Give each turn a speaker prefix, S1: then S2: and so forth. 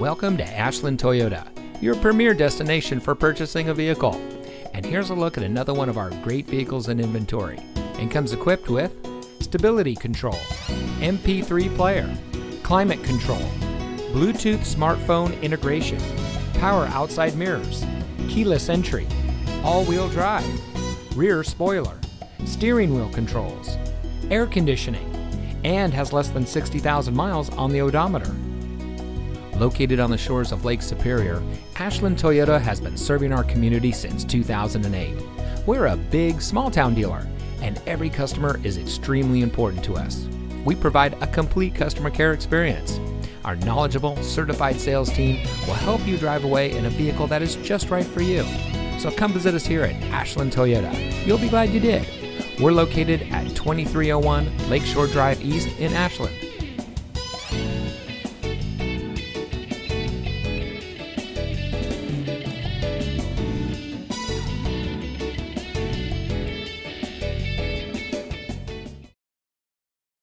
S1: Welcome to Ashland Toyota, your premier destination for purchasing a vehicle. And here's a look at another one of our great vehicles in inventory and comes equipped with stability control, MP3 player, climate control, Bluetooth smartphone integration, power outside mirrors, keyless entry, all-wheel drive, rear spoiler, steering wheel controls, air conditioning, and has less than 60,000 miles on the odometer. Located on the shores of Lake Superior, Ashland Toyota has been serving our community since 2008. We're a big, small town dealer, and every customer is extremely important to us. We provide a complete customer care experience. Our knowledgeable, certified sales team will help you drive away in a vehicle that is just right for you. So come visit us here at Ashland Toyota. You'll be glad you did. We're located at 2301 Lakeshore Drive East in Ashland.